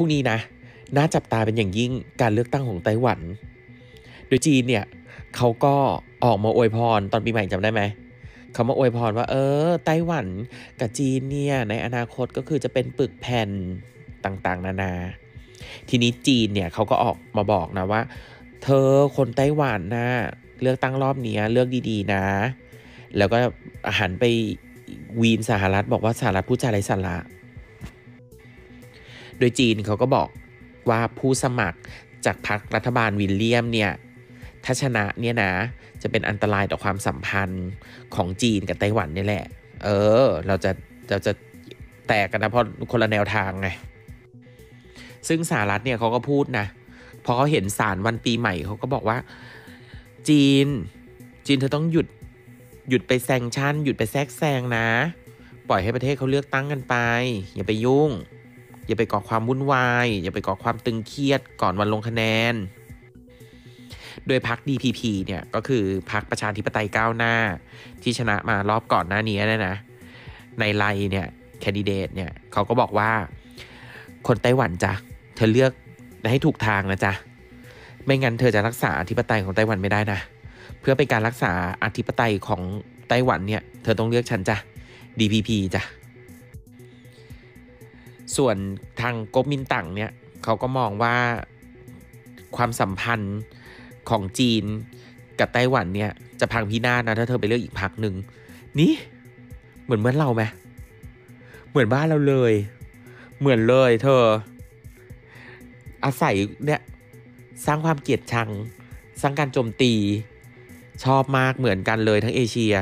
รุ่งนี้นะน่าจับตาเป็นอย่างยิ่งการเลือกตั้งของไต้หวัน โดยจีนเนี่ยเขาก็ออกมาอวยพรตอนปีใหม่จำได้ไหมเขามาอวยพรว่า เออ ไต้หวันกับจีนเนี่ยในอนาคตก็คือจะเป็นปึกแผ่นต่างๆ นานา ทีนี้จีนเนี่ยเขาก็ออกมาบอกนะว่า เธอคนไต้หวันนะเลือกตั้งรอบนี้เลือกดีๆ นะ แล้วก็หันไปวีนสหรัฐบอกว่าสหรัฐพูดจาไรสาระ โดยจีนเขาก็บอกว่าผู้สมัครจากพรรครัฐบาลวิลเลียมเนี่ยถ้าชนะเนี่ยนะ จะเป็นอันตรายต่อความสัมพันธ์ของจีนกับไต้หวันนี่แหละ เออ เราจะเราจะแตกกันนะเพราะคนละแนวทางไง ซึ่งสหรัฐเนี่ยเขาก็พูดนะ พอเขาเห็นสารวันปีใหม่เขาก็บอกว่า จีน จีนเธอต้องหยุดหยุดไปแซงชั่น หยุดไปแทรกแซงนะ ปล่อยให้ประเทศเขาเลือกตั้งกันไป อย่าไปยุ่ง อย่าไปก่อความวุ่นวาย อย่าไปก่อความตึงเครียดก่อนวันลงคะแนน โดยพรรค DPP เนี่ยก็คือพรรคประชาธิปไตยก้าวหน้า ที่ชนะมารอบก่อนหน้านี้นะนะ ในไลเนี่ยแคนดิเดตเนี่ยเขาก็บอกว่าคนไต้หวันจ้ะเธอเลือกให้ถูกทางนะจ๊ะ ไม่งั้นเธอจะรักษาอธิปไตยของไต้หวันไม่ได้นะ เพื่อเป็นการรักษาอธิปไตยของไต้หวันเนี่ย เธอต้องเลือกฉันจ้ะ DPP จ้ะ ส่วนทางก๊กมินตั๋งเนี่ยเขาก็มองว่าความสัมพันธ์ของจีนกับไต้หวันเนี่ยจะพังพินาศนะถ้าเธอไปเลือกอีกพักหนึ่งนี่เหมือนเมื่อนเราไหมเหมือนบ้านเราเลย เหมือนเลยเธอ อาศัยเนี่ยสร้างความเกลียดชัง สร้างการโจมตี ชอบมากเหมือนกันเลยทั้งเอเชีย